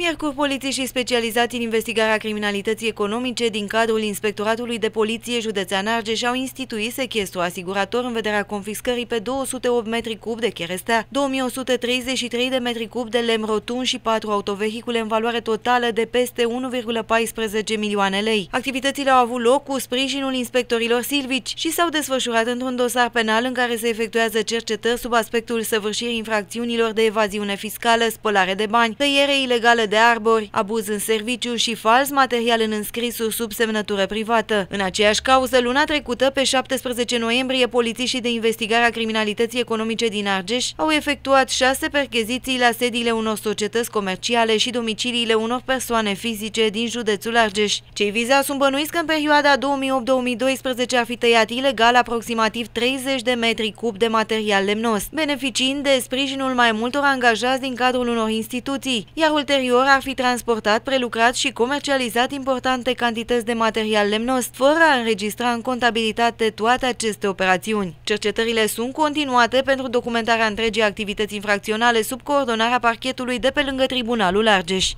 Miercuri, polițiștii specializați în investigarea criminalității economice din cadrul Inspectoratului de Poliție Județean Argeș au instituit sechestru asigurator în vederea confiscării pe 208 metri cub de cherestea, 2133 de metri cub de lemn rotun și 4 autovehicule în valoare totală de peste 1,14 milioane lei. Activitățile au avut loc cu sprijinul inspectorilor silvici și s-au desfășurat într-un dosar penal în care se efectuează cercetări sub aspectul săvârșirii infracțiunilor de evaziune fiscală, spălare de bani, tăiere ilegală de arbori, abuz în serviciu și fals material în înscrisuri sub semnătură privată. În aceeași cauză, luna trecută, pe 17 noiembrie, polițiștii de investigare a criminalității economice din Argeș au efectuat șase percheziții la sediile unor societăți comerciale și domiciliile unor persoane fizice din județul Argeș. Cei vizați sunt bănuiți că în perioada 2008-2012 ar fi tăiat ilegal aproximativ 30 de metri cub de material lemnos, beneficiind de sprijinul mai multor angajați din cadrul unor instituții, iar ulterior ulterior ar fi transportat, prelucrat și comercializat importante cantități de material lemnos, fără a înregistra în contabilitate toate aceste operațiuni. Cercetările sunt continuate pentru documentarea întregii activități infracționale sub coordonarea parchetului de pe lângă Tribunalul Argeș.